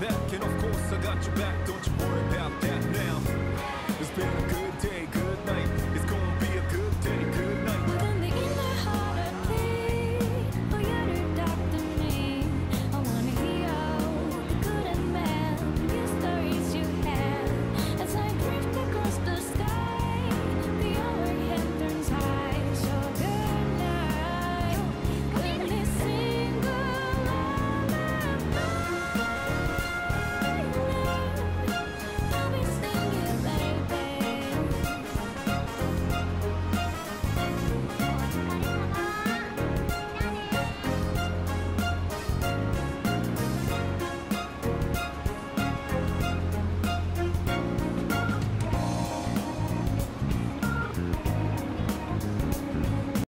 back, and of course I got your back. Don't you worry about that.